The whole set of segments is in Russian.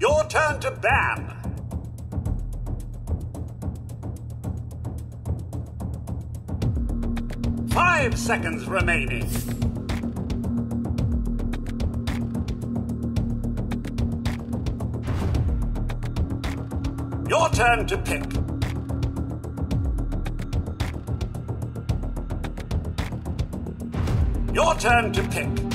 Your turn to ban. Five seconds remaining. Your turn to pick. Your turn to pick.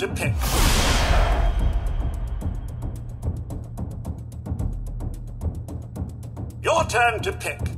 Your turn to pick.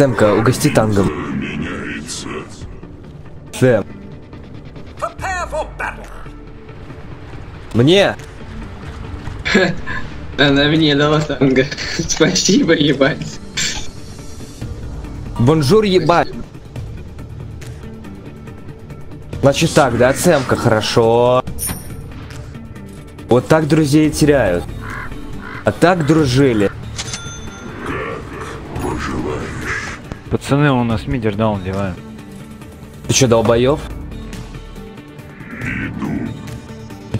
Сэмка, угости тангом. Сэм, мне? Она мне дала танго. Спасибо, ебать. Бонжур ебать. Значит так, да, Сэмка, хорошо. Вот так друзей теряют. А так дружили. Пацаны, у нас мидер даун деваем. Ты чё, долбоёб?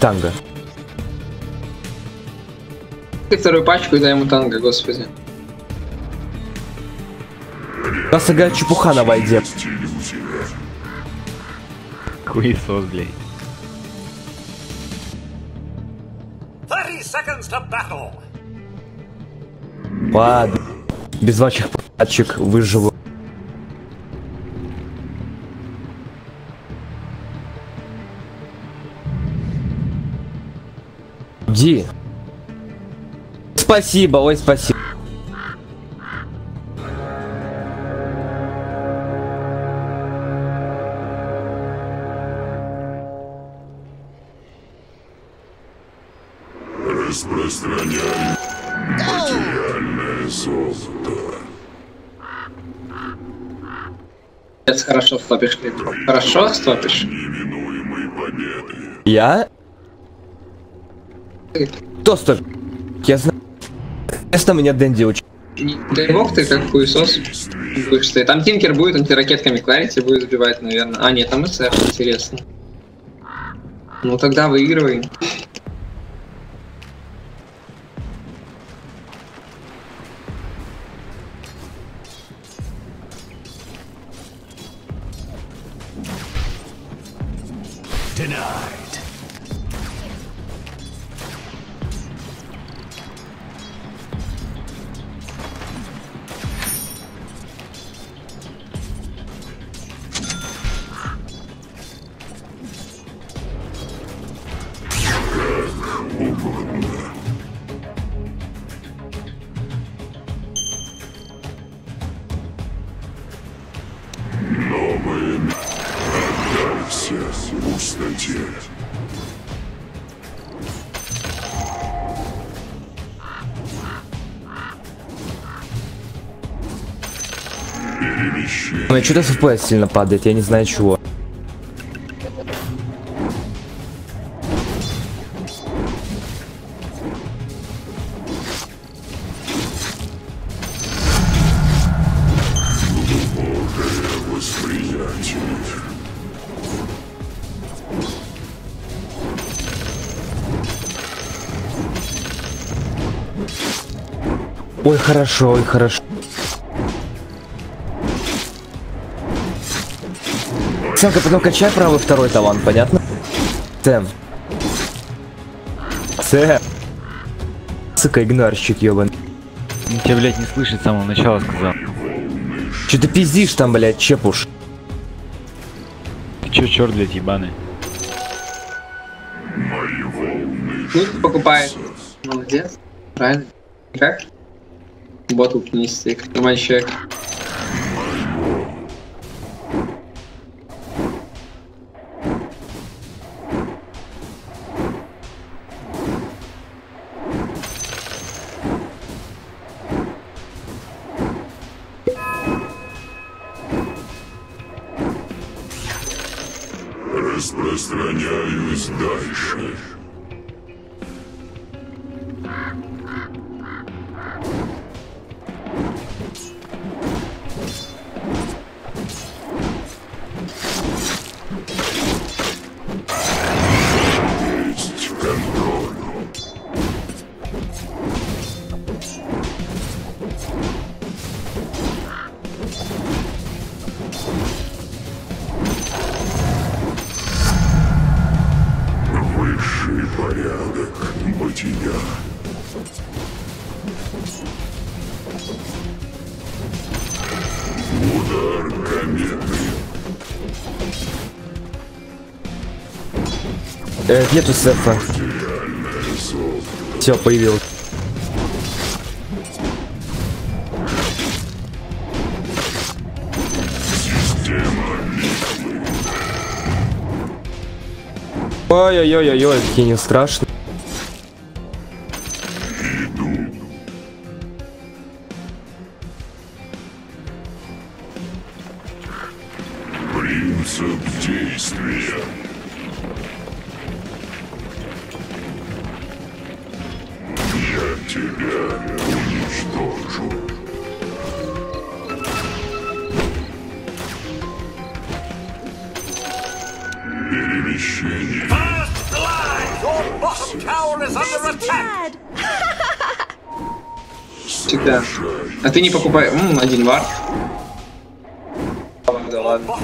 Танго. Ты вторую пачку и дай ему танго, господи. У нас играет чепуха на войде. Хуесос, блядь. 30 seconds to battle. Ладно. Без ваших пачек выживу. Ди. Спасибо, ой, спасибо. Распространяем материальное золото. Сейчас хорошо стопишь, Лид. Хорошо стопишь? Неминуемой победы. Я? Кто стоп? Я знаю. Честно, меня Дэнди учит. Дай бог ты как хуесос будешь. Там Тинкер будет антиракетками кларить и будет сбивать, наверное. А, нет, там СФ, интересно. Ну тогда выигрывай. И что-то FPS сильно падает, я не знаю чего. Ой, хорошо, ой, хорошо. Сэмка, потом качай правый второй талант, понятно? Сэм. Сэм. Сука, игнорщик, ёбан. Тебя, блядь, не слышит с самого начала сказал. Че ты пиздишь там, блядь, чепуш? Ты чё, черт, блядь, ебаный? Волны Ну, покупает. Молодец. Правильно. Как? Ботл нести, как нормальный человек. Распространяюсь дальше. Э, нету золото. Все. Система Ой-ой-ой-ой, какие не страшно. Ты не покупай. М, один вард. Да ладно.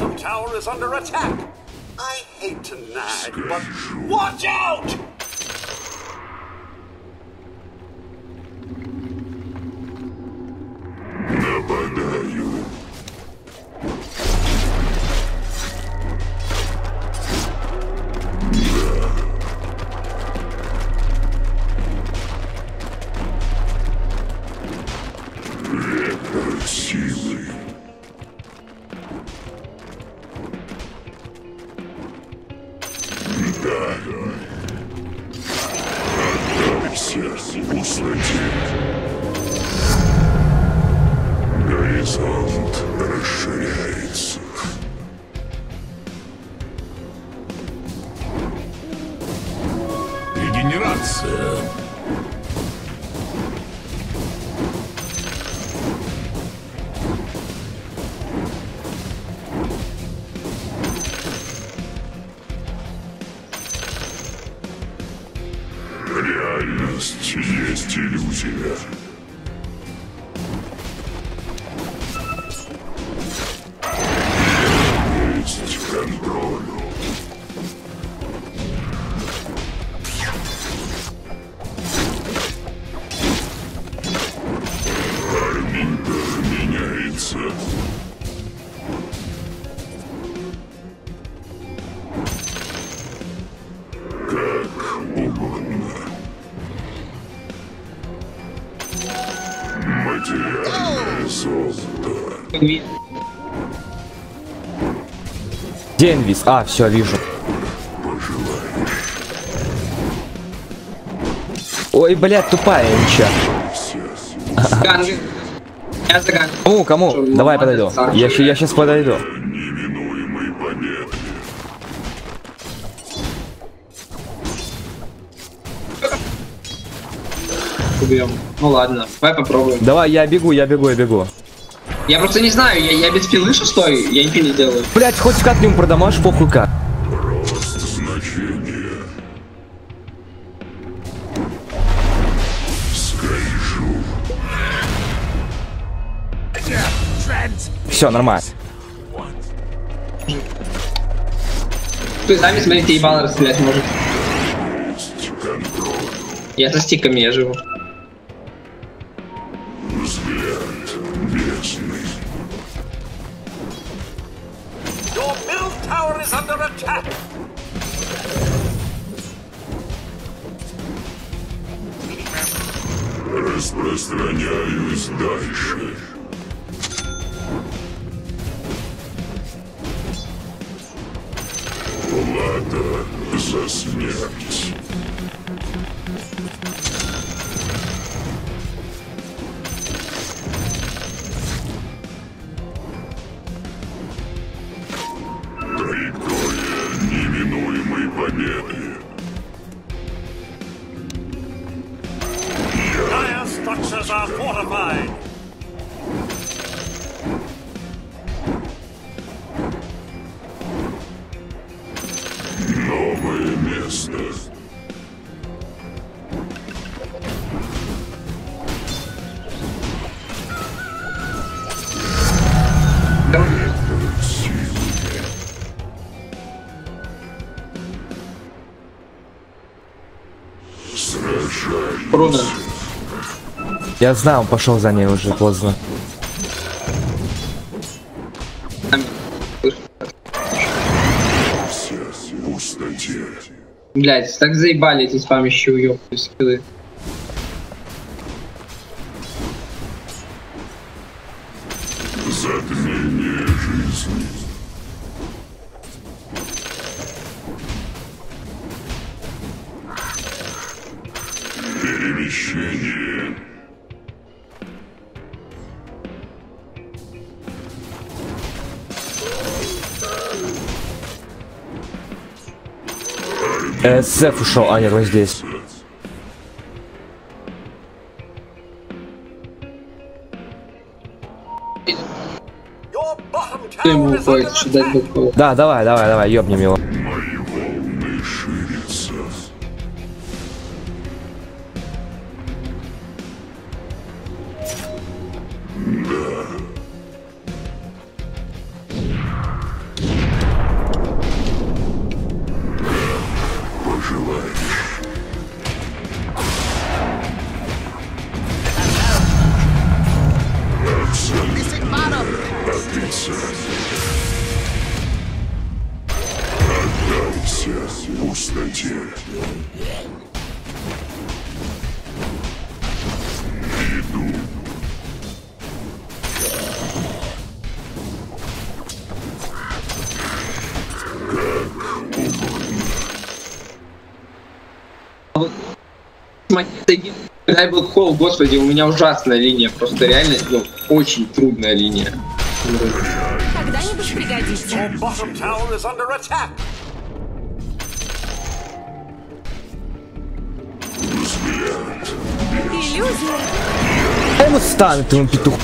Где инвиз? А, все, вижу. Ой, блядь, тупая инча. Кому, кому? Давай подойду. Я, сейчас подойду. Ну ладно, давай попробуем. Давай, я бегу, я бегу, я бегу. Я просто не знаю, я, я без пилы шестой, я ничего не делаю. Блять, хоть как нибудь продамашь, похуй как. Все, нормально. Ты сами смотрите, ебало расстрелять может. Я со стиками, я живу. Я знаю, он пошел за ней уже поздно. Блять, так заебали эти спамящие уёбки скиллы. Сеф ушел, а нет, он здесь. Ему бэкхол? Да, давай, давай, давай, ёбнем его. Господи, у меня ужасная линия, просто реально, ну, очень трудная линия. Когда-нибудь пригодится. Иллюзия. Дай ему стан, ты ему петух.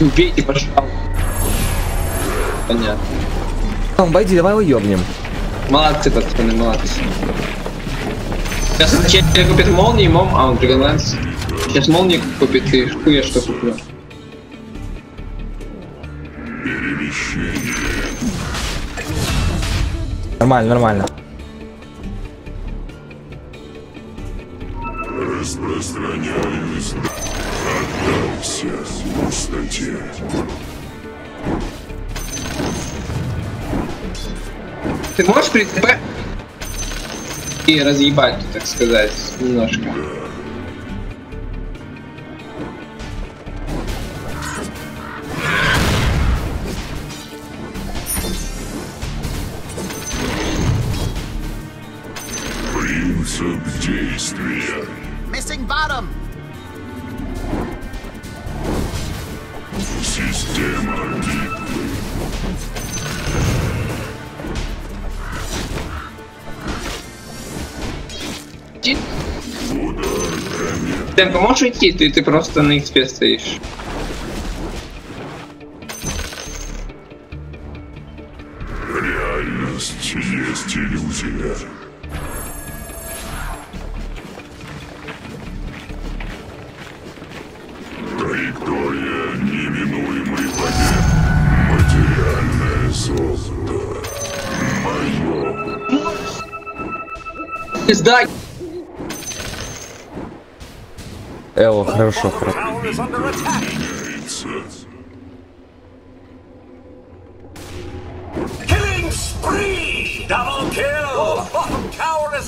Убейте, пожалуйста. Понятно. Там, обойди, давай его ёбнем. Молодцы, пацаны, молодцы. Сейчас человек купит молнии, мом, а он Dragonlance. Сейчас молнии купит, и хуя что куплю. Нормально, нормально. Распространяюсь. ты можешь при и разъебать, так сказать, немножко. Принцип действия. Темпа, можешь уйти? Ты, ты просто на XP стоишь.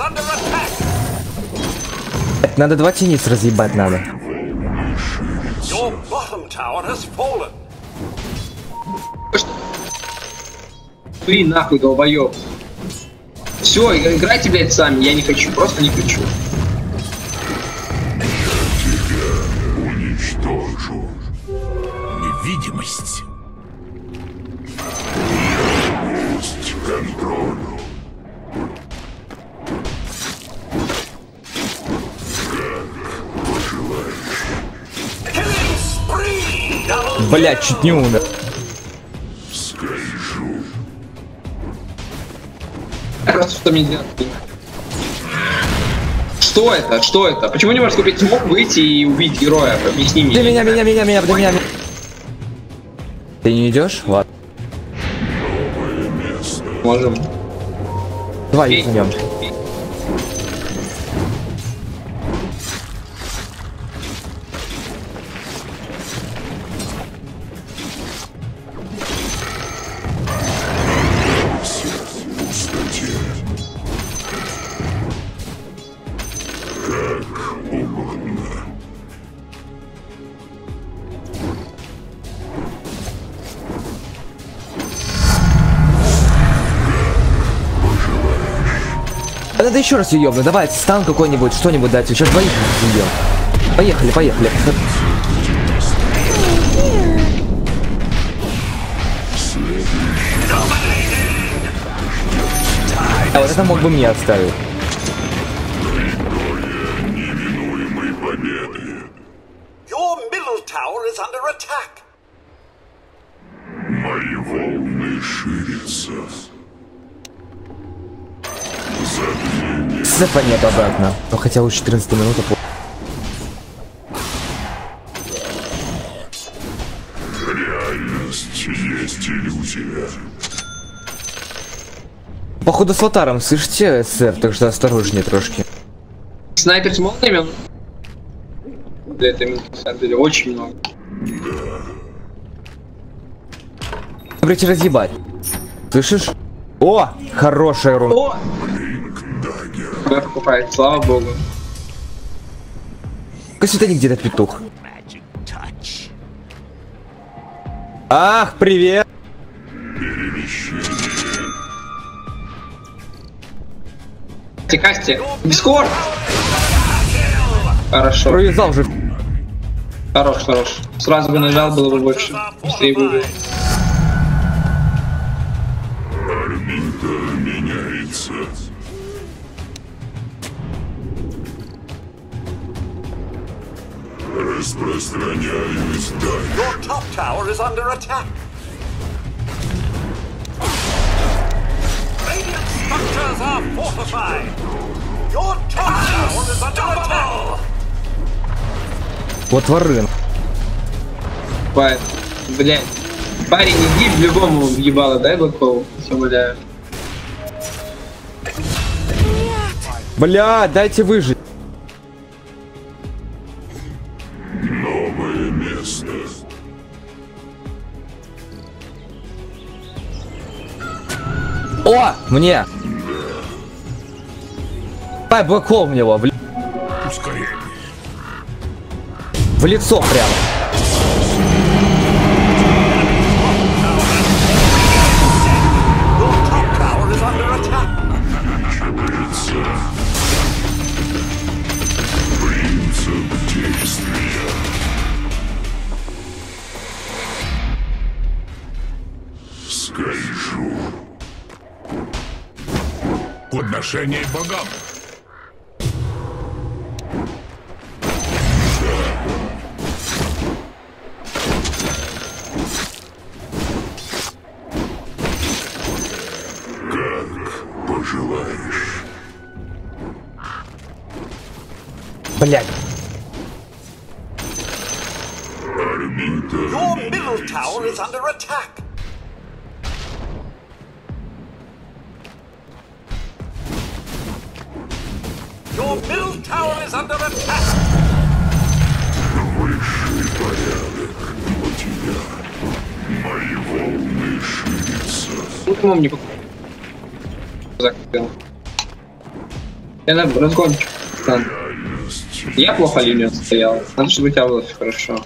Under attack. Надо два тениц разъебать надо. Ты нахуй, долбоёб. Все, играйте, блядь, сами. Я не хочу, просто не хочу. Блять, чуть не умер. Скольжу. Просто что мне делать? Что это? Что это? Почему не можешь купить смог, выйти и убить героя? Объясни мне. меня, меня, меня, меня, ты меня. Ты не идешь? Ладно. Можем. Давай Бей. Надо еще раз ее ёбнуть. Давай, стан какой-нибудь, что-нибудь дать. Сейчас двоих разъебем. Поехали, поехали. А вот это мог бы мне оставить. Сепа нет обратно. Ну хотя уже 14 минута. реальность есть иллюзия. Походу с лотаром, слышите, СФ, так что осторожнее трошки. Снайпер с молниями? он- Для этой минуты, на самом деле, очень много. Говорите, разъебать. Слышишь? О, хорошая руна. О! Тебя покупает, слава богу. Косвета где-то петух. Ах, привет! Тикасти, Дискорд! Хорошо, Провязал же. хорош, хорош. Сразу бы нажал, было бы больше. Быстрее бы убил. Распространяюсь дальше. Your top tower is under attack. Radiant structures are fortified. Your top tower is under attack. Вот ворын. Блять. Парень, иди в любому въебало, дай блокол. Все, умоляю. Бля, дайте выжить. Мне. Ай, блокол в него, в, Ускорение. в лицо прямо. bug up. максимум не покупал. Это разгончик. Я плохо линию стоял. Надо, чтобы у тебя было все хорошо.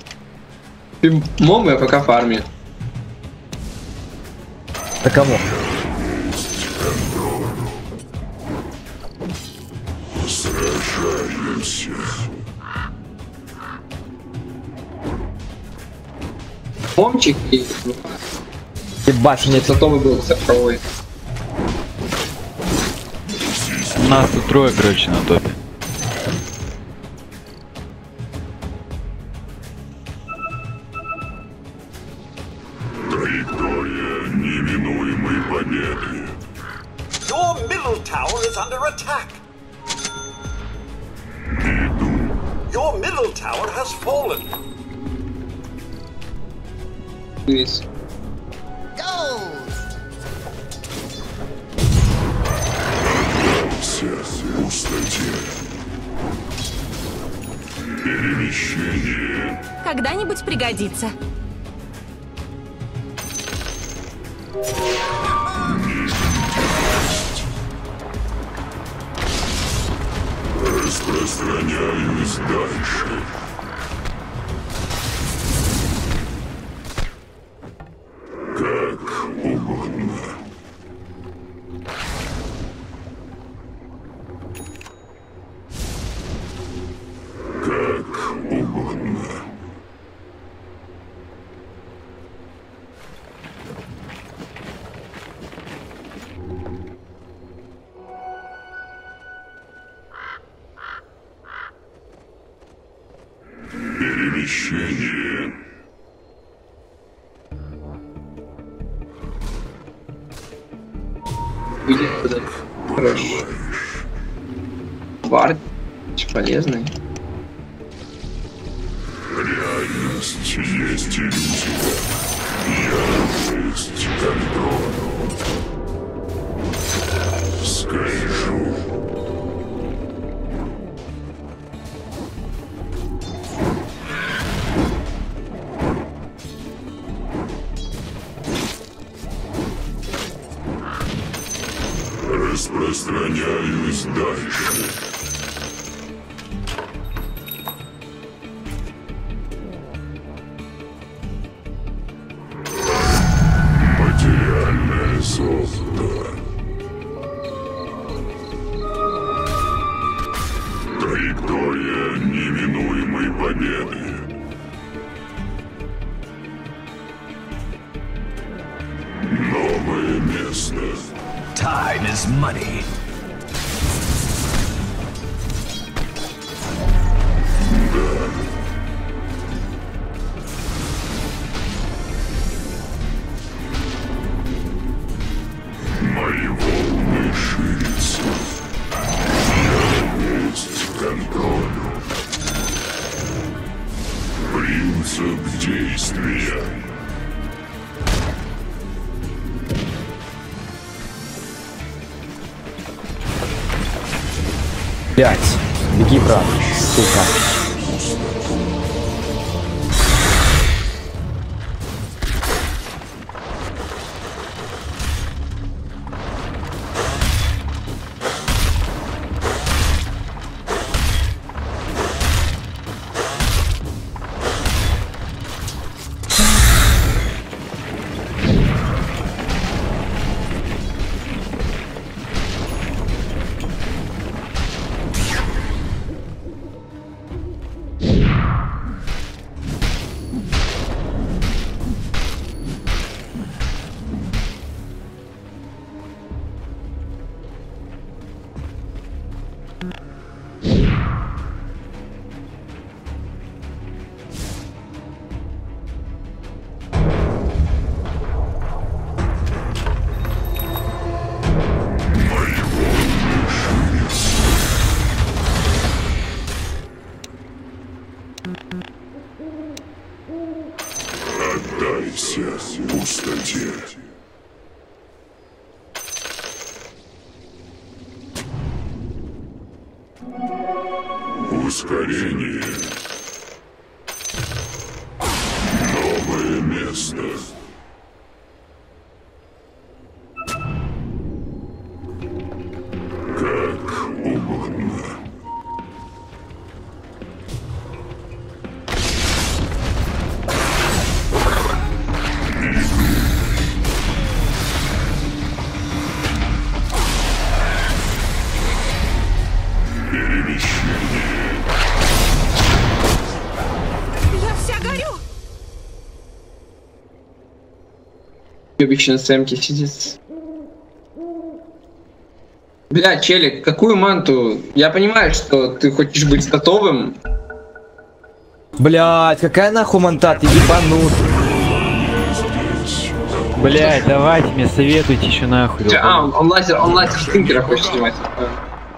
Ты мом, я пока фарме. Да кому? Сражаемся. Момчики. Ебать, нет, готовый был цифровой. У нас тут трое, короче, на топе. Пять. Беги, брат, сука. Ускорение. Новое место. Обычно сэмки сидит. Бля, челик, какую манту? Я понимаю, что ты хочешь быть готовым. Блять, какая нахуй монта, ты ебанут. Блять, давайте мне советуйте еще нахуй. А, он, он лазер, он лазер с Тинкера хочет снимать.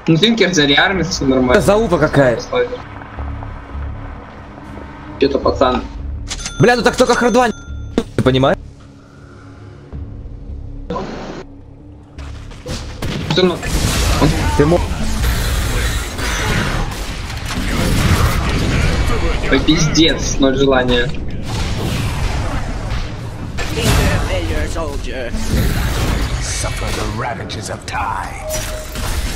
Ну, Тинкер за реармит, все нормально. Это залупа какая. Что-то пацан. Бля, ну так только хардвань. Ты понимаешь? Ну? Он Ты мо... Ой, пиздец, ноль желания.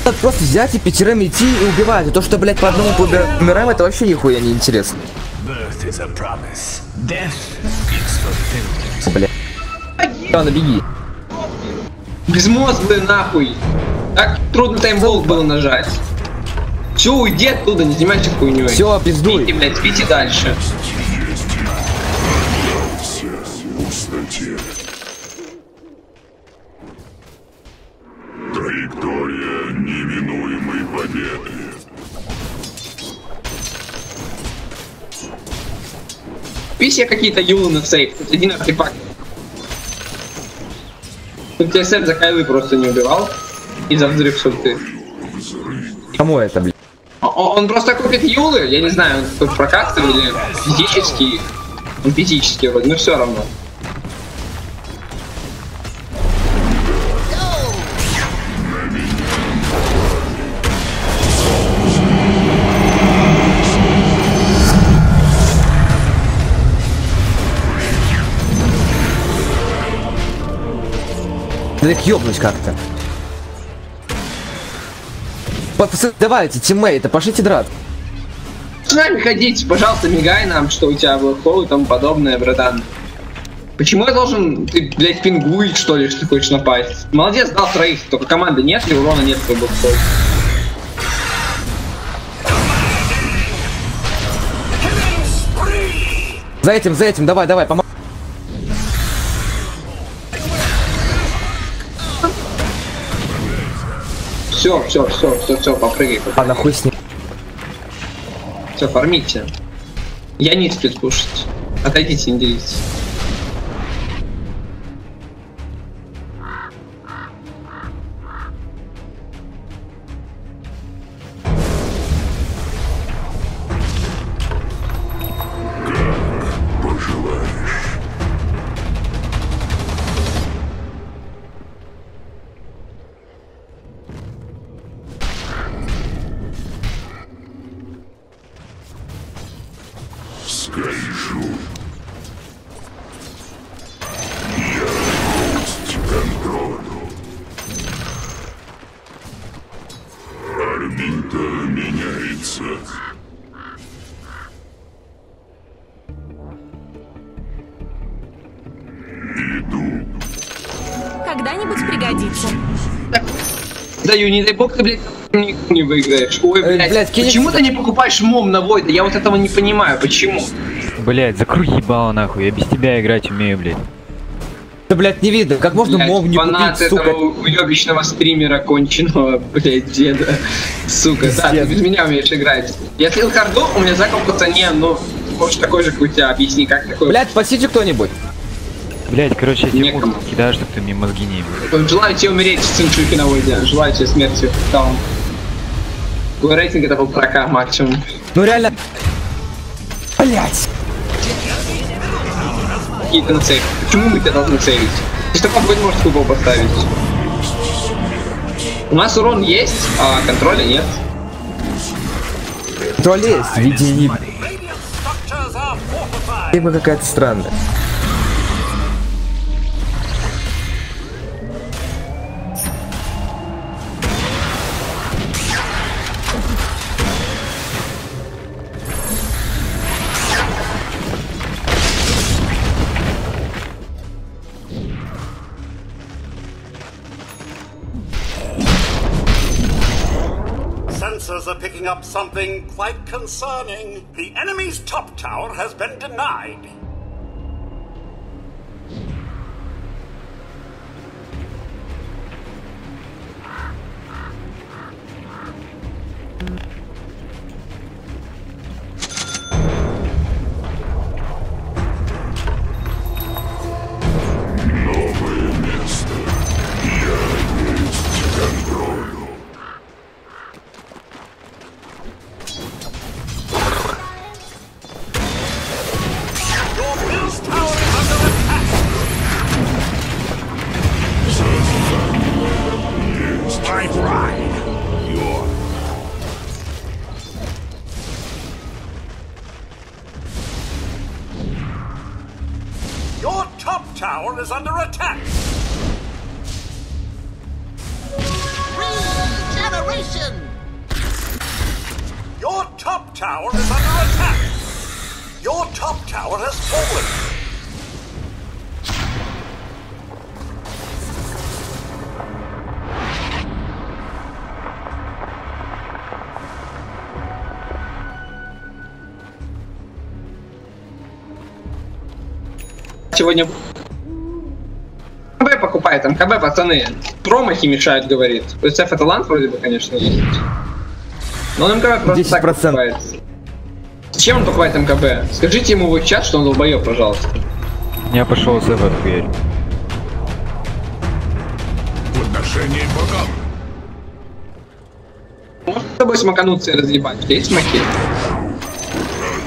Надо просто взять и пятерым идти и убивать. А то, что, блядь, по одному умираем, это вообще нихуя не интересно. Birth. Бля. Ладно, беги. Безмозглый нахуй. Так трудно таймболт было нажать. Все, уйди оттуда, не занимайся хуйней. Все, пиздуй. Спите, блядь, спите дальше. Траектория неминуемой победы. Себе какие-то юлы на сейф, один артефакт. Чтобы тебя Сэм за кайлы просто не убивал. И за взрыв сульты. Кому это, блядь? Он просто купит юлы, я не знаю, он тут прокастовый или физический. Он физический вроде, но все равно. Да так ёбнуть как-то. Давайте, тиммейты, пошлите драться. С нами ходите, пожалуйста, мигай нам, что у тебя был холл и тому подобное, братан. Почему я должен, ты, блядь, пингуить, что ли, что ты хочешь напасть? Молодец, дал троих, только команды нет, и урона нет, кто был холл. За этим, за этим, давай, давай, помог. Все, все, все, все, все, попрыгай. А, нахуй с ним. Все, фармите. Я не спит кушать. Отойдите, не делитесь. Даю, не дай бог ты, блядь, не выиграешь. Ой, Э, блядь, блядь, кинь- почему ты не покупаешь мом на Войда? Я вот этого не понимаю, почему? Блять, закрой ебало нахуй, я без тебя играть умею, блядь. Да, блядь, не видно, как можно Блядь, мог не фанат купить, сука. этого уебищного стримера конченого, блядь, деда. Сука, да, ты Пиздец. без меня умеешь играть. Я слил карду, у меня закуп по цене, ну, может такой же, как у тебя, объясни, как такой. Блядь, спасите кто-нибудь. Блять, короче, я тебе музыку кидаю, чтобы ты мне мозги не ебал. Желаю тебе умереть, сын Чуки на Войде. Желаю тебе смерти. Даун. Твой рейтинг это полтора максимум. Ну реально. Блять. какие-то на сейв. Почему мы тебя должны сейвить? Ты такой не можешь кубов поставить. У нас урон есть, а контроля нет. То есть, в виде не... Radiant structures are fortified. Тема какая-то странная. Up something quite concerning. The enemy's top tower has been denied. Tower has fallen. Сегодня КБ покупает, там КБ, пацаны. Промахи мешают, говорит. СФ это ланд вроде бы, конечно, есть. Но он МКБ просто так 10%. покупает. Зачем он покупает МКБ? Скажите ему в чат, что он долбоёб, пожалуйста. Я пошел с в дверь. в отношении богам. Может с тобой смакануться и разъебать? У тебя есть маки?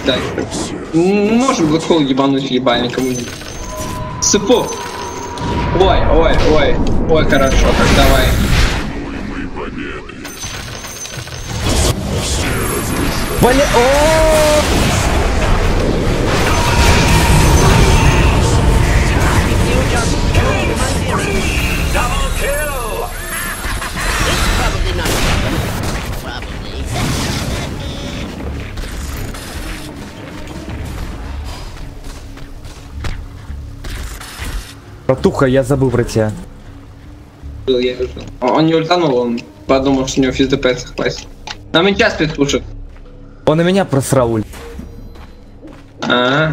Да. Можем Блэкхолл ебануть ебальник кому-нибудь. Сыпу. Ой, ой, ой. Ой, хорошо, так давай. Бля... О! Братуха, я забыл про тебя. Был, я вижу. Он не ультанул, он подумал, что у него физ ДПС хватит. Нам и час петушек. Он на меня просрал ульт. А,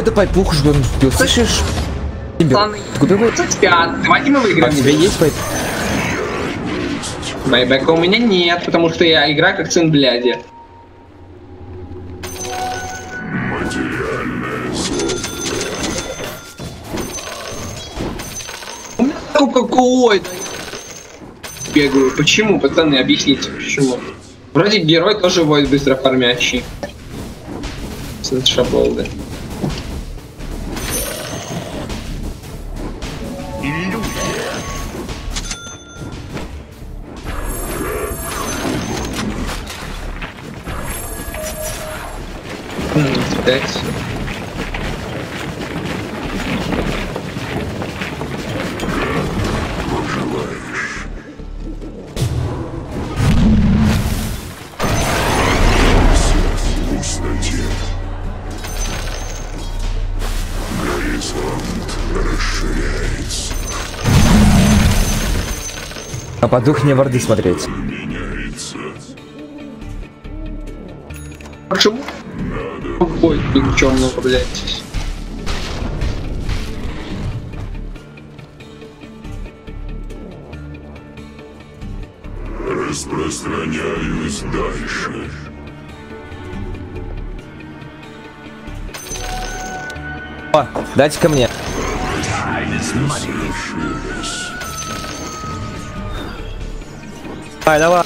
Какой-то пайпух что он впил, слышишь? Ладно. спят. Давайте мы А у выиграем. тебя есть пайп? Байбека у меня нет, потому что я играю как сын бляди. У меня какой Бегаю. Почему, пацаны, объясните, почему? Вроде герой тоже воет быстро фармящий. Сын шаболды. Расширяется. А подух мне варды смотреть. Ой, никчемного, блядь. Распространяюсь дальше. О, дайте ко мне. Расширясь. Давай,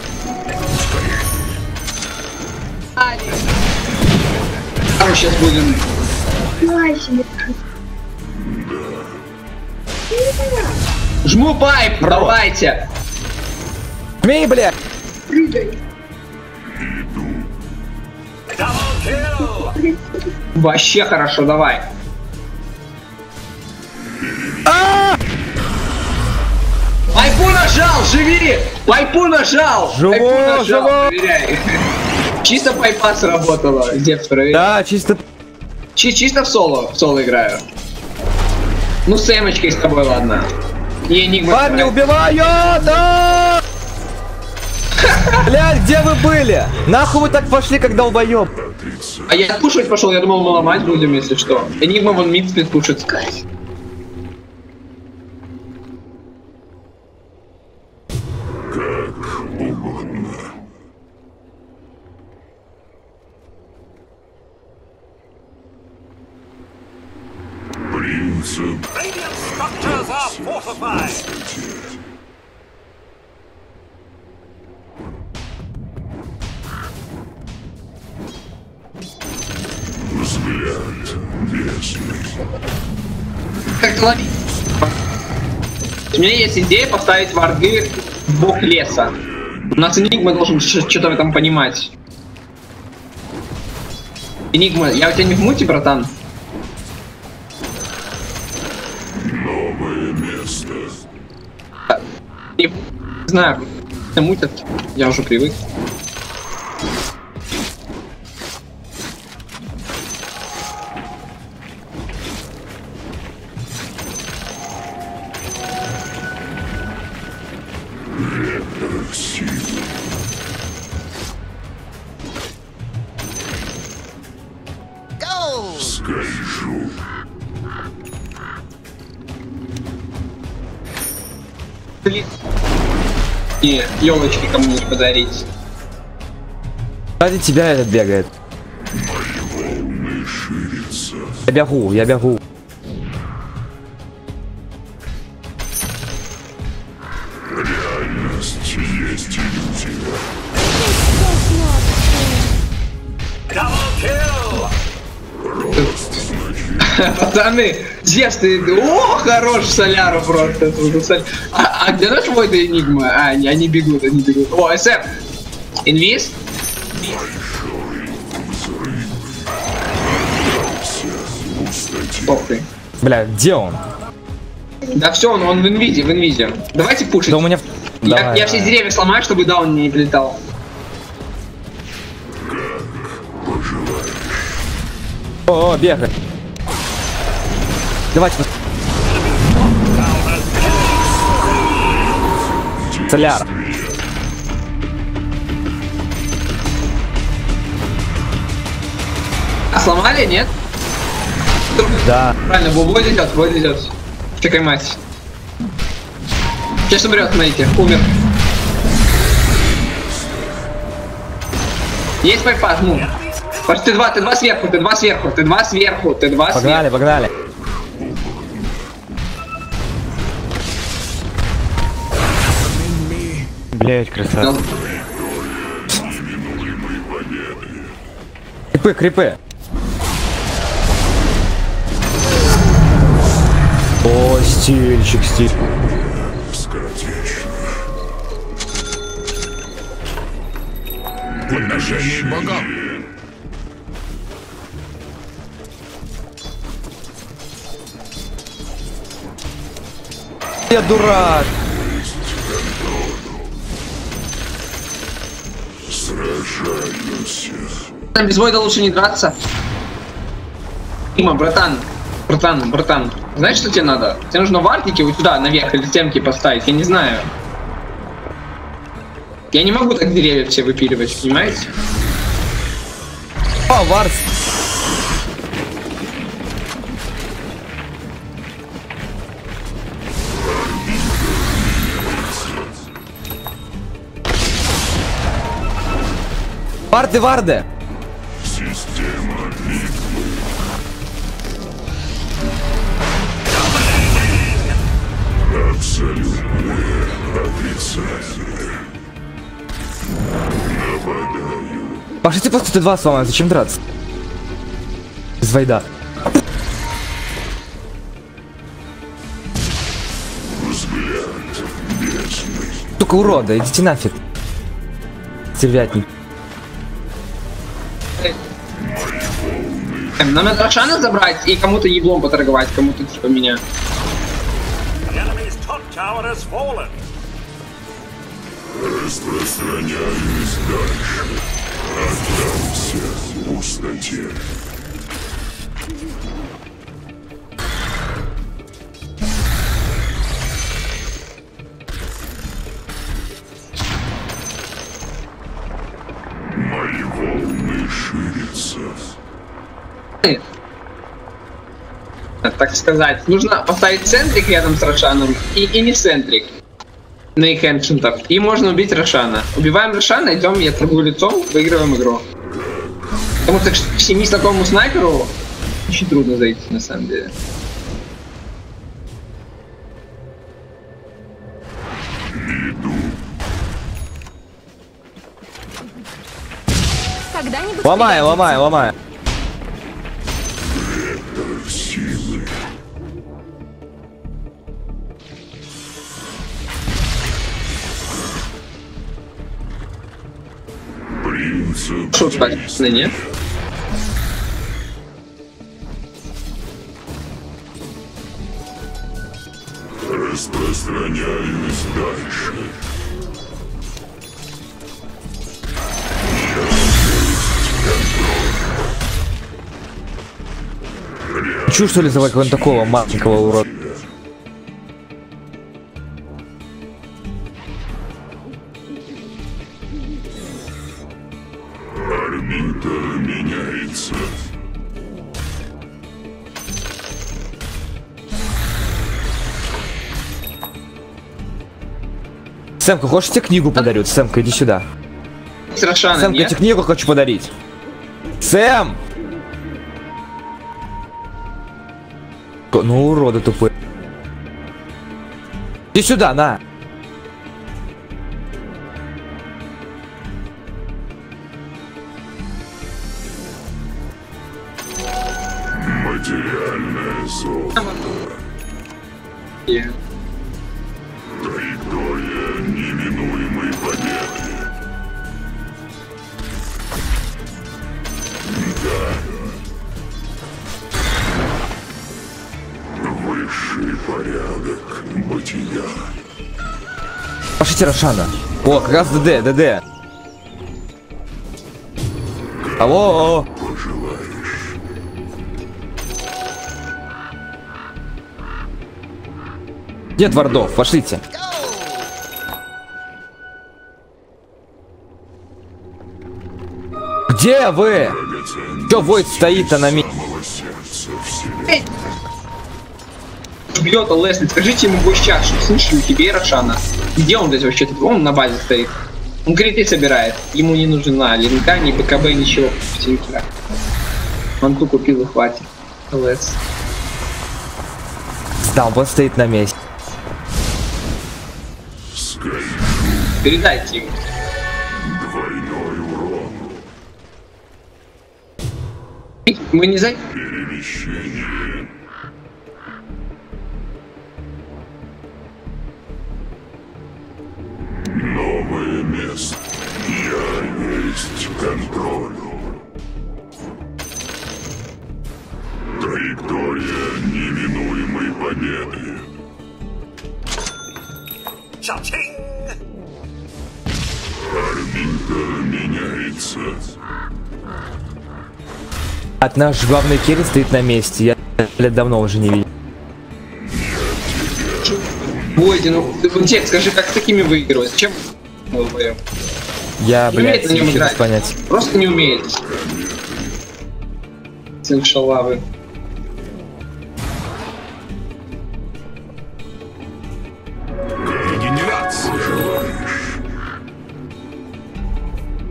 давай. А мы сейчас будем... Жму пайп, давайте. Double kill! Вообще хорошо, давай. Пайпу нажал, живи! Пайпу нажал! Живу, Пайпу нажал, живу! проверяй. Чисто пайпа сработала. Зевс, проверяй. Да, чисто... Чи- чисто в соло, в соло играю. Ну, с эмочкой с тобой, ладно. И Энигма. Парни убивают! Да! Блядь, где вы были? Нахуй вы так пошли, как долбоёб? А я кушать пошел, я думал, мы ломать будем, если что. Энигма вон мид спит кушать. Скай. Есть идея поставить варды в бок леса. У нас Энигма должен что-то этом понимать. Энигма, я у тебя не в муте, братан? Новое место. Не знаю, мутят, я уже привык. Елочки кому-нибудь подарить. Ради тебя этот бегает. Я бегу, я бегу. Реальность есть иллюзия. Пацаны, Зевс, ты... О, хорош соляру просто. А, а где наш Войда Энигма? А, они, они бегут, они бегут. О, СФ! Инвиз? Похуй. Бля, где он? Да все, он, он в инвизе, в инвизе. Давайте пушить. Да у меня... я, Давай, я все давай. деревья сломаю, чтобы даун не прилетал. О, о, бегай. Давайте. Соляр. А сломали, нет? Да. Правильно, Бобой идет, Бобой идет. Чекай мать. Сейчас умрет, смотрите, умер. Есть пайпа, жму. Паш, ты два, ты два сверху, ты два сверху, ты два сверху, ты два Погнали, погнали. Блять, сверху. Крипы, крипы. О, стильчик, стиль. Скоротечно. Подношение богам. Я дурак. Там без Войда лучше не драться. Дима, братан, братан, братан, знаешь, что тебе надо? Тебе нужно вартики вот сюда, наверх, или стенки поставить, я не знаю. Я не могу так деревья все выпиливать, понимаете? О, Варс! Варды, варды! Система битвы. Абсолютное отрицание. Нападаю. Пошлите просто Т2 сломать, зачем драться? Без бездны. Сука, урода, идите нафиг. Стервятник. Нам надо Рошана забрать и кому-то еблом поторговать, кому-то типа меня. Распространяюсь дальше. Отдамся пустоте. Так сказать. Нужно поставить центрик рядом с Рошаном и, и не центрик. На их эншентов. И можно убить Рошана. Убиваем Рошана, идем, я торгую лицом, выигрываем игру. Потому что к семи такому снайперу очень трудно зайти на самом деле. Ломай, ломай, ломай. Спать? Да нет. Распространяюсь дальше. Чу, что ли, за вон такого маленького урода? Сэмка, хочешь тебе книгу подарю? Сэмка, иди сюда. С Рошаном, Сэмка, я нет? тебе книгу хочу подарить. Сэм! Ну, урода тупой. Иди сюда, на. Рошана. О, как раз ДД, ДД. Алло, нет вардов, пошлите. Где вы? Чё Войт стоит-то на месте? Бьет Лесли, скажите ему в чат, что слышали тебе и Рошана. Где он здесь вообще? Он на базе стоит. Он криты собирает. Ему не нужна линка, ни БКБ, ничего. Синька. Он ту купил и хватит. ЛС. Да, он стоит на месте. Передайте ему. двойной урон. Мы не за... Перемещение. Есть контроль. Траектория неминуемой победы. Cha-ching! Орбита меняется. От наш главный керри стоит на месте. Я лет давно уже не видел. Бойди, ну, ты, Вунтек, скажи, как с такими выигрывать? Зачем мы вдвоем? Я, Не умеет блядь, на нем играть. понятия. Просто не умеет. Сын шалавы.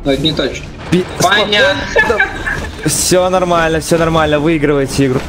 Но это не точно. Би- Понятно. Все нормально, все нормально, выигрывайте игру.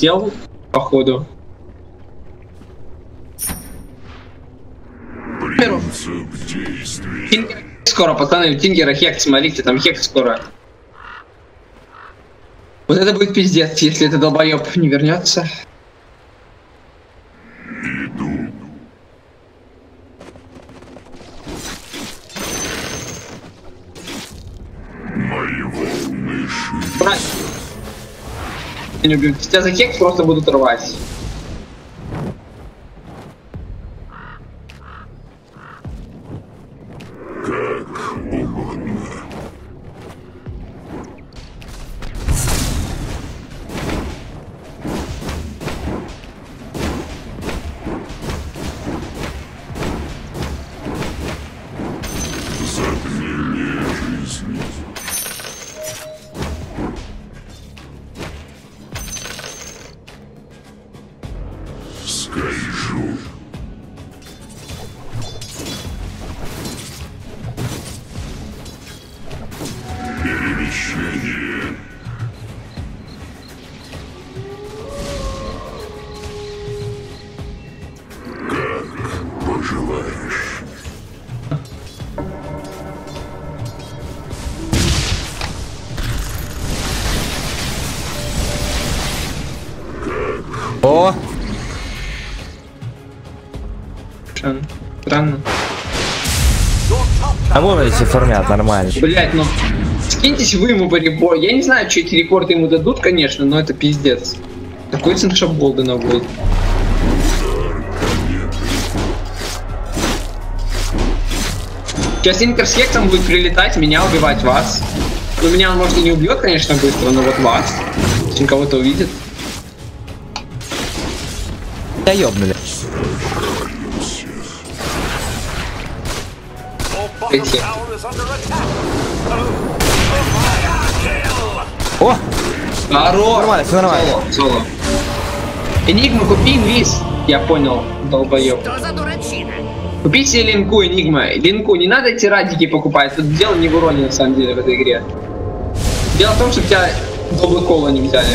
Хотел, походу. Тингер скоро, пацаны, у Тингера хек, смотрите, там хек скоро. Вот это будет пиздец, если этот долбоеб не вернется. Не убью. Тебя за хекс просто будут рвать. Как угодно. Затмение эти формят нормально. Блять, ну скиньтесь вы ему по ребо. Я не знаю, что эти рекорды ему дадут, конечно, но это пиздец. Такой центр Болдена будет. Сейчас Инкер с Хексом будет прилетать, меня убивать вас. Ну, меня он, может, и не убьет, конечно, быстро, но вот вас. Если кого-то увидит. Я ёбнули. Your Хорош! Нормально, всё нормально. Соло, соло. Энигма, купи инвиз. Я понял, долбоёб. Что за дурачина? Купите линку, Энигма. Линку, не надо эти радики покупать. Тут дело не в уроне, на самом деле, в этой игре. Дело в том, что тебя долбый кола не взяли.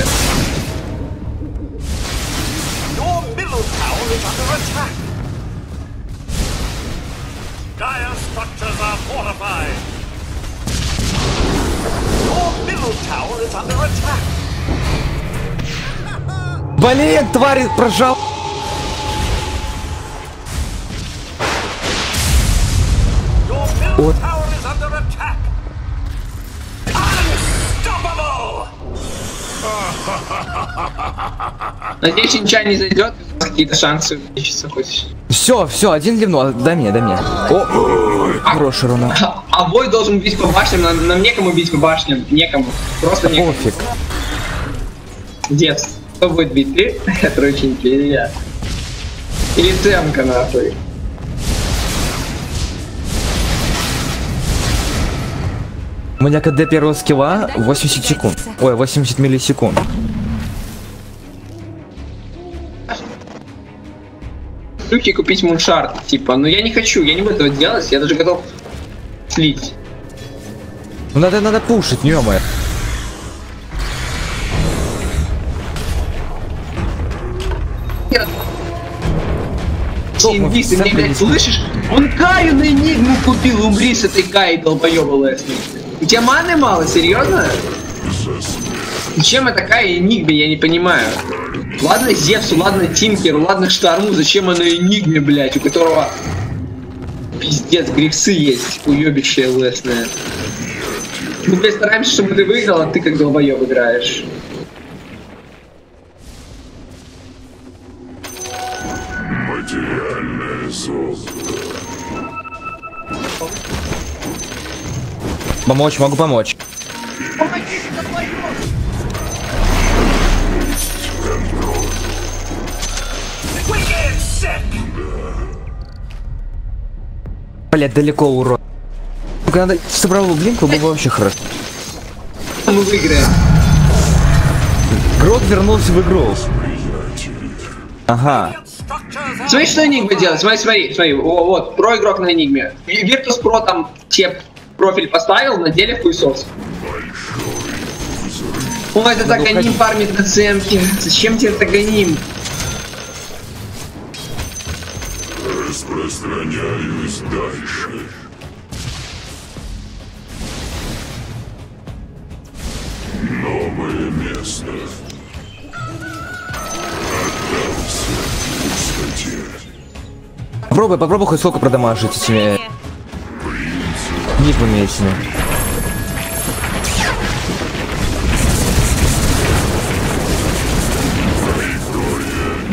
Блин, тварь прожал. Unstoppable! Надеюсь, ничего не зайдет. Какие-то шансы увеличатся хоть. Все, все, один ливно, дай мне, дай мне. О, хороший руна. А, а бой должен бить по башням, нам, нам некому бить по башням. Некому. Просто некому. Пофиг. Дед, кто будет бить? Ты? Трученький или я? Или темка, нахуй? У меня КД первого скилла 80 секунд. Ой, 80 миллисекунд. Ключи купить муншарт, типа, но я не хочу, я не буду этого делать, я даже готов слить. Ну надо, надо пушить, ё Готов, Инвиз, ты мы меня, блядь, слышишь? Он Каю на Энигму купил, умри с этой Каей, долбоёба лесный. У тебя маны мало, серьезно? Зачем это Кая Энигме, я не понимаю. Ладно Зевсу, ладно Тинкеру, ладно Шторму, зачем она Энигме, блядь, у которого пиздец грифсы есть, уебище лесное. Мы, блядь, стараемся, чтобы ты выиграл, а ты как долбоёб играешь. Помочь, могу помочь. Блять, далеко урод. Когда надо собрал блинку, было бы вообще хорошо. Мы выиграем. Грот вернулся в игру. Ага. Смотри, что Энигма делает. Смотри, смотри, смотри. О, вот, про игрок на Энигме. Virtus Pro там тебе профиль поставил, на деле хуесос. Ой, это так уходить. гоним фармит на цемке. Зачем тебе это гоним? Распространяюсь дальше. Новое место. Попробуй, попробуй хоть сколько продамажить этими нипами этими.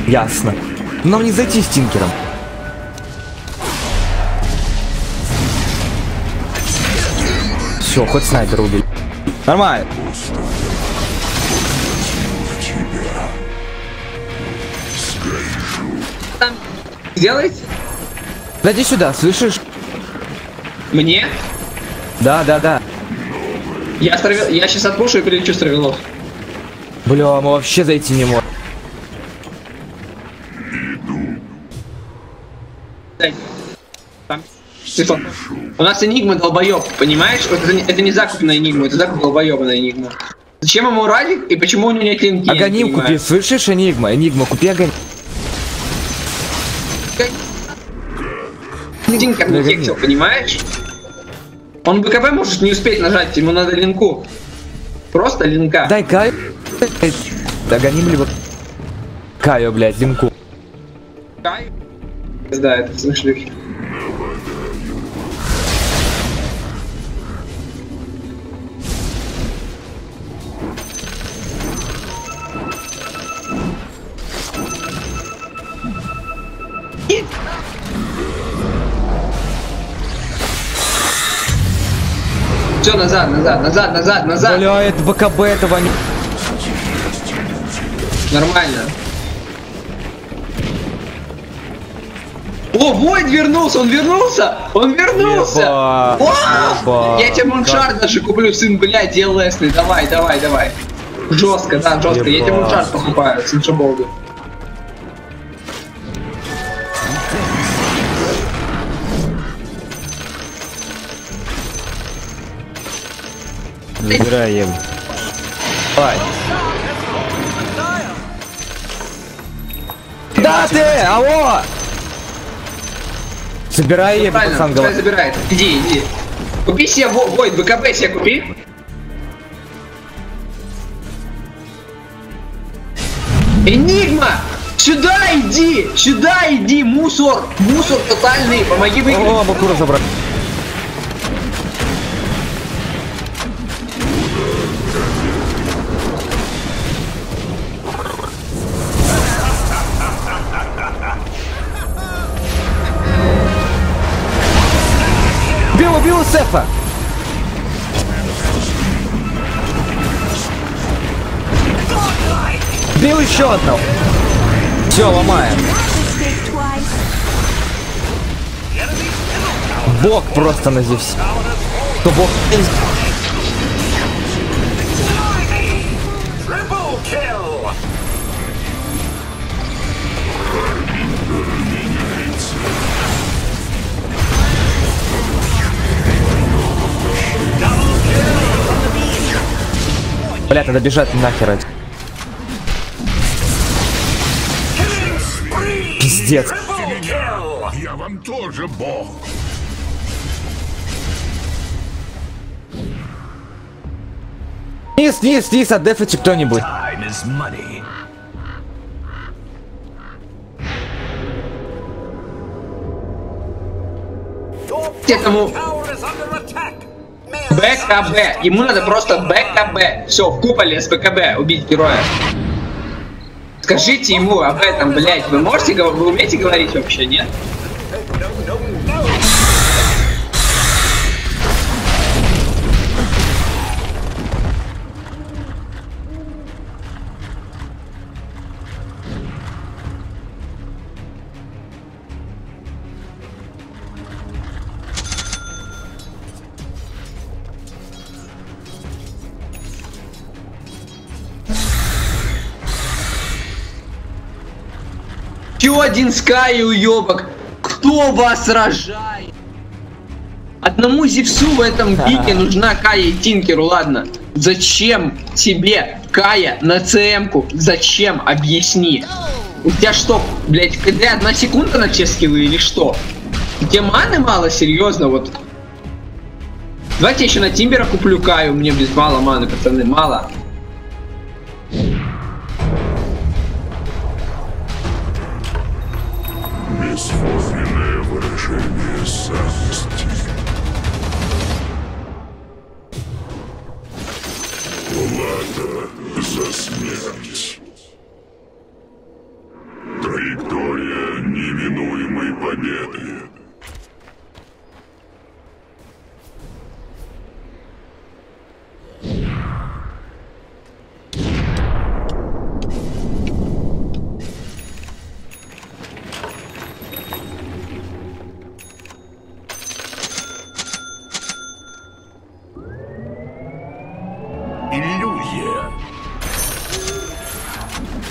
Ясно. Нам не зайти с Тинкером. Все, хоть снайпер убили. Нормально. Там? Иди сюда, слышишь? Мне? Да, да, да. Я, стравил... я сейчас отпушу и прилечу стравилов. Бля, мы вообще зайти не можем. Там. У нас Энигма долбоеб, понимаешь? Вот это, не- это не закуп на Энигму, это закуп долбоеба на Энигму. Зачем ему радик и почему у него нет линки? я не Аганим понимаю. купи, слышишь, Энигма? Энигма, купи Аганим. Тинкер не Аганим. текстил, понимаешь? Он БКБ может не успеть нажать, ему надо линку. Просто линка. Дай Каю. Аганим либо... Каю, блядь, линку. Да, это в Все, назад, назад, назад, назад, назад. Бля, это БКБ этого не... Нормально. О, Войд вернулся, он вернулся! Он вернулся! Ебать, О! ебать. Я тебе муншар даже куплю, сын, блядь, дел лесный. Давай, давай, давай. Жестко, да, жестко. Я тебе муншар покупаю, сын Шаболду. Забирай ем. Давай. Да ты, алло! Собирай ей, Правильно, пацан, говорит. забирает. Иди, иди. Купи себе Во- Войд, ВКБ себе купи. Энигма! Сюда иди! Сюда иди, мусор! Мусор тотальный! Помоги выиграть! О, Бакура забрал. Еще одного! Все, ломаем. Бог просто на здесь. То бог. Бля, надо бежать нахер. от- Пиздец. Я вам тоже бог. Низ, низ, низ, отдефайте кто-нибудь. Time is money. Этому БКБ. Ему надо просто БКБ. Все, в куполе с БКБ убить героя. Скажите ему об этом, блядь. Вы можете, вы умеете говорить вообще, нет? Чего один Скай, уебок? Кто вас рожает? Одному Зевсу в этом пике нужна Кая и Тинкеру, ладно. Зачем тебе Кая на ЦМ-ку? Зачем? Объясни. У тебя что, блядь, КД одна секунда на все скиллы или что? Тебе маны мало, серьезно, вот. Давайте я еще на Тимбера куплю Каю, мне без мало маны, пацаны, мало.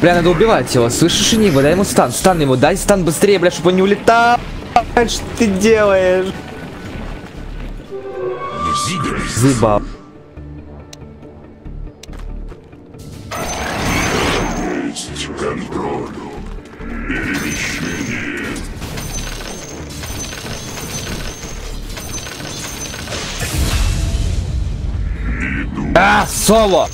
Бля, надо убивать его. Слышишь, Ниво, дай ему стан. Стан ему, дай стан быстрее, бля, чтобы он не улетал. Что ты делаешь? Заебал. А, соло!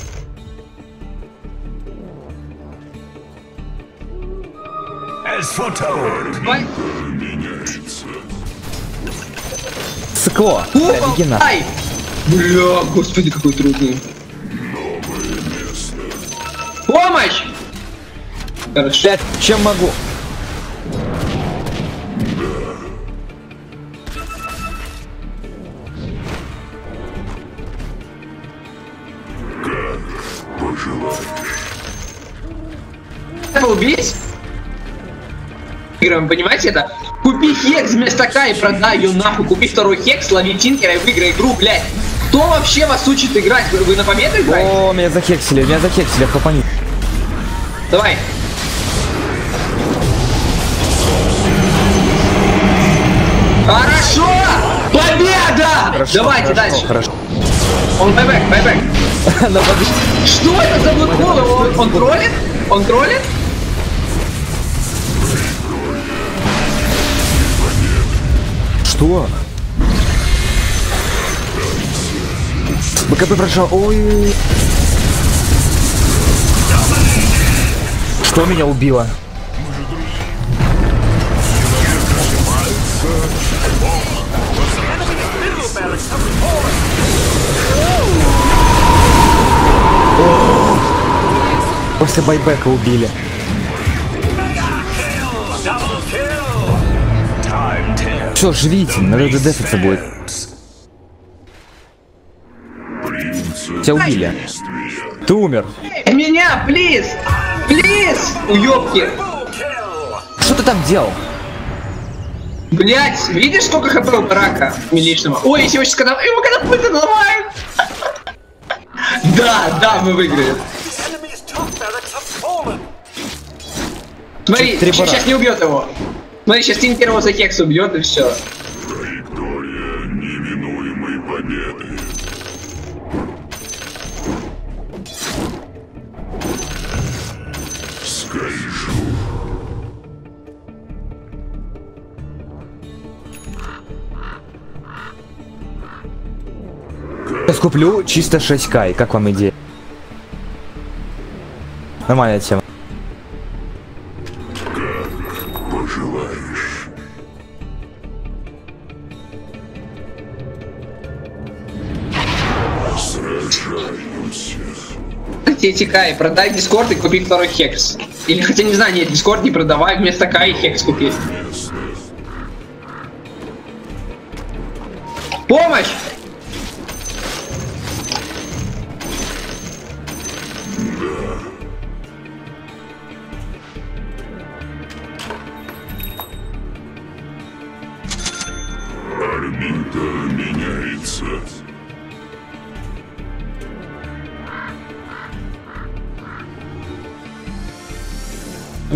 Цикло. Бля, беги на. Ай! Бля, господи, какой трудный. Помощь! Хорошо. Блядь, чем могу? Убить? Играем, понимаете это? Купи хекс вместо К и продай ее нахуй. Купи второй хекс, лови Тинкера и выиграй игру, блядь. Кто вообще вас учит играть? Вы, вы на победу играете? О, меня захексили, меня захексили, хлопани. Давай. Хорошо! Победа! Давайте дальше. Хорошо. Он байбек, байбек. Что это за блэкхолы? Он, он троллит? Он троллит? Что? БКП прошел. Ой. Что меня убило? После байбека убили. Все, живите, надо дедефиться будет. Тебя убили. Ты умер. Меня, плиз! Плиз! Уёбки! Что ты там делал? Блять, видишь, сколько хп у барака милишного? Ой, если сейчас когда... Его когда пульта наломает! Да, да, мы выиграли. Смотри, Три сейчас не убьет его. Смотри, сейчас Тим первого за хекс убьет и все. Траектория неминуемой победы. Скольжу. Я скуплю чисто 6к, как вам идея? Нормальная тема. Пожелаешь. Сражаемся. Эти Кай, продай Дискорд и купи второй Хекс. Или хотя не знаю, нет, Дискорд не продавай, вместо Кай Хекс купи. Помощь!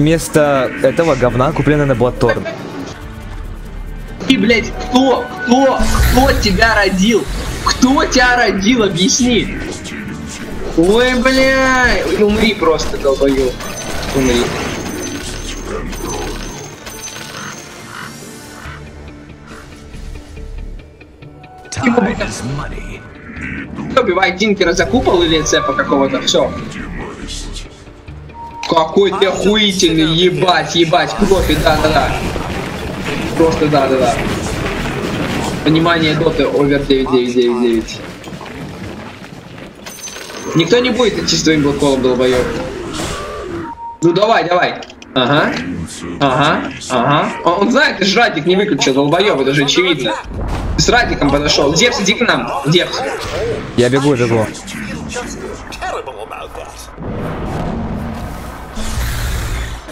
Вместо этого говна куплено на Bloodthorn. И, блядь, кто, кто, кто тебя родил? Кто тебя родил, объясни. Ой, блядь, умри просто, долбоёб. Умри. Time is money. Убивай Тинкера за купол или цепа какого-то, все. Какой ты охуительный, ебать, ебать, профи, да-да-да. Просто да-да-да. Понимание доты овер 9999. Никто не будет идти с твоим блоколом, долбоёб. Ну давай, давай. Ага. Ага, ага. Он, он знает, ты ж радик не выключил, долбоёб, это же очевидно. Ты с радиком подошел. Девс, иди к нам. Девс. Я бегу, бегу.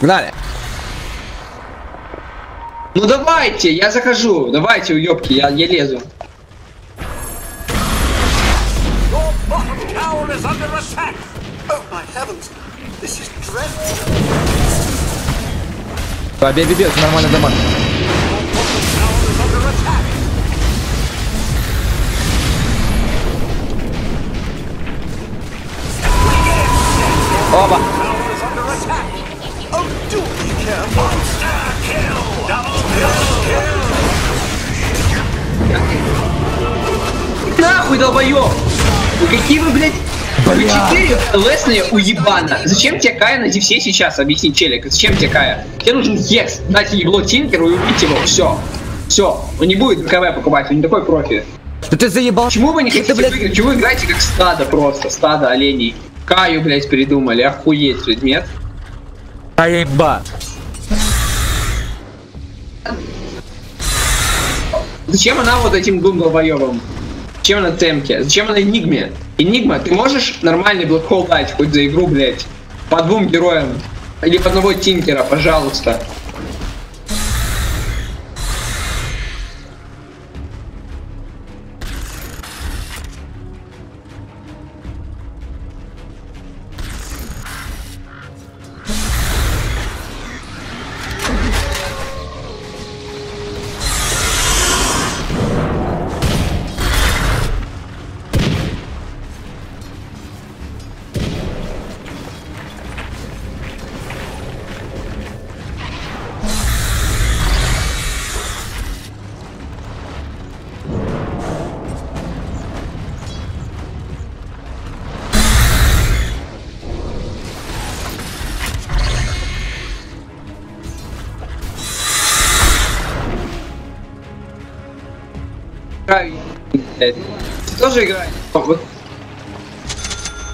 Гнали. Ну давайте, я захожу. Давайте, уёбки, я, я лезу. Bottom tower is under attack. Нахуй, долбоёб! Вы какие вы, блядь, вы четыре лесные уебана. Зачем тебе Кая на все сейчас? Объясни, челик, зачем тебе Кая? Тебе нужен Хекс, дать ебло Тинкеру и убить его, все. Все, он не будет КВ покупать, он не такой профи. Да ты заебал. Почему вы не хотите блядь? выиграть? Почему вы играете как стадо просто, стадо оленей? Каю, блядь, придумали, охуеть предмет. А еба. Зачем она вот этим долбоебам? Зачем она темке? Зачем она Энигме? Энигма, ты можешь нормальный блэкхол дать хоть за игру, блядь? По двум героям. Или по одного Тинкера, пожалуйста.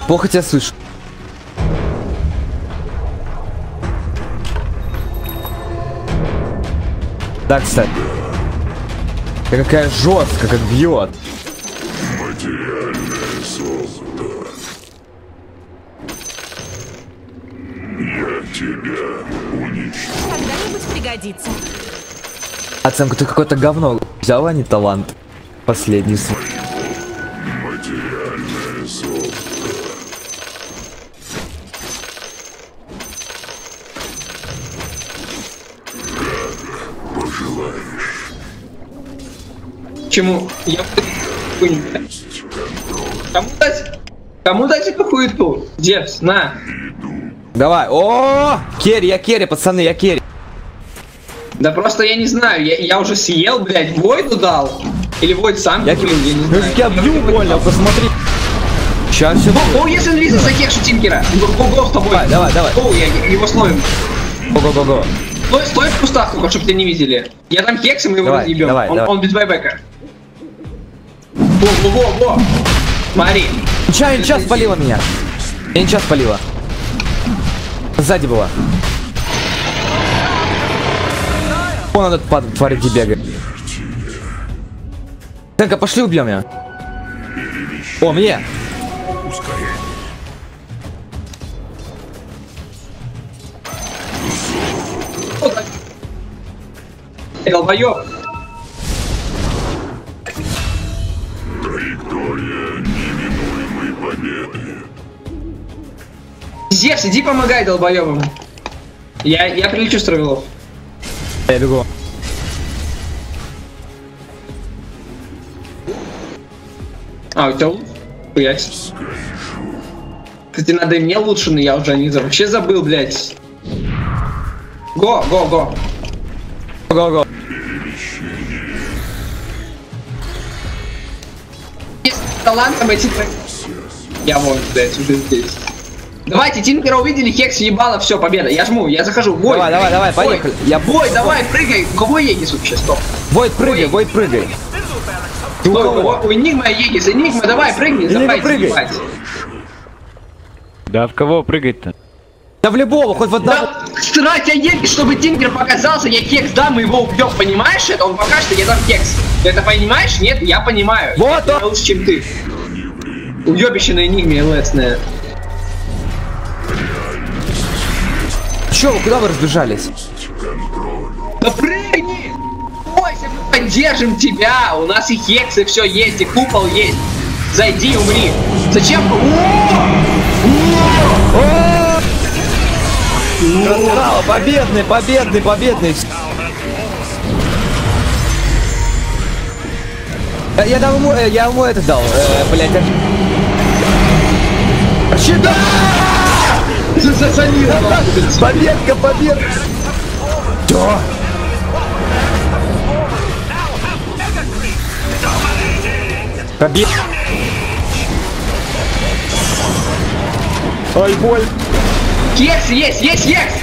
Плохо тебя слышу. Да, кстати. Да какая жестко, как бьет. Материальное золото. Я тебя уничтожу. Когда-нибудь пригодится. Оценку ты какое-то говно взял, а не талант. Последний. Материальное. Чему? Я. Кому дать? Кому дать эту хуету? Девс, на. Давай. О, carry, я carry, пацаны, я carry. Да просто я не знаю, я, я уже съел, блядь, Войду дал. Или Войд сам Я тебя, я не я знаю. тебя бью больно, посмотри. Сейчас все го, если инвиза за кекшу Тинкера. Го, го, го с тобой. Давай, давай, давай. Го, я его словим. Го-го-го-го. Стой, стой в кустах только, чтобы тебя не видели. Я там мы его разъебем. он, он без байбека. Во, во, во, во. Смотри. Ничего, ничего спалила меня. Я ничего спалила. Сзади была. Вон этот пад тварь где бегает. Так, пошли убьем ее. О, мне. Долбоёб. Зевс, иди помогай долбоёбам. Я, я прилечу с травелов. Я бегу. А, у тебя? Хуясь. Кстати, надо и мне лучше, но я уже не за- вообще забыл, блядь. Го, го, го. Го-го. Есть талантом эти Я вон, блядь, уже здесь. Давайте, Тинкера увидели, Хекс ебало, все, победа. Я жму, я захожу. Бой. Давай, давай, давай, поехали. Я- Бой, давай, прыгай. У кого Егис вообще? Стоп. Войд, прыгай, Ой. Войд, прыгай. Ты у Стой, кого? у, у Энигма Егис. Энигма, давай, прыгни. Энигма, Запайте, прыгай. ебать. Да в кого прыгать-то? Да в любого, хоть в одного. Да, стирать Егис, чтобы Тинкер показался, я Хекс дам, мы его убьем, понимаешь это? Он покажет, что я дам Хекс. Ты это понимаешь? Нет, я понимаю. Вот он. лучше, чем ты. Уебище на Энигме, лесная. Че, вы куда вы разбежались? Да прыгни! Бойся, мы поддержим тебя! У нас и хекс, и все есть, и купол есть. Зайди, умри. Зачем? Браво, победный, победный, победный. Э, Я дал ему, э, я ему это дал, э, блядь. это- Щита! Победка, победка! Да. Побед... Ой, боль. Хекс есть, есть хекс!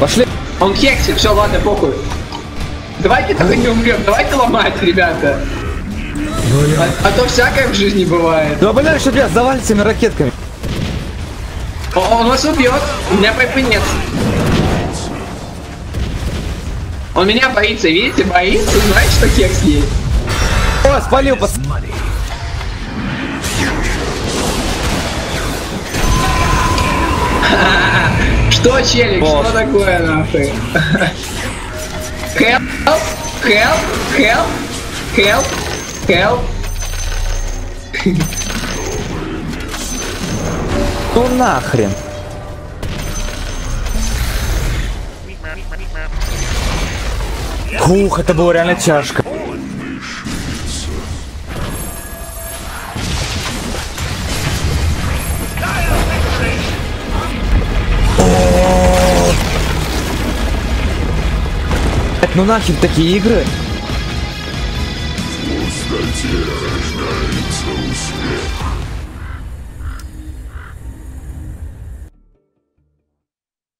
Пошли. Он хекси, все, ладно, похуй. Давайте только не умрем, давайте ломать, ребята. А, а то всякое в жизни бывает. Ну, блядь, что сдавали этими ракетками. О, Он вас убьет, у меня пайпы нет. Он меня боится, видите, боится, знает, что хекс есть. О, спалил, пос... Что, челик, Босс. что такое нахуй? Help, help, help, help, help. Ну нахрен. Ух, это было реально тяжко. Ну нахер такие игры? Пустоте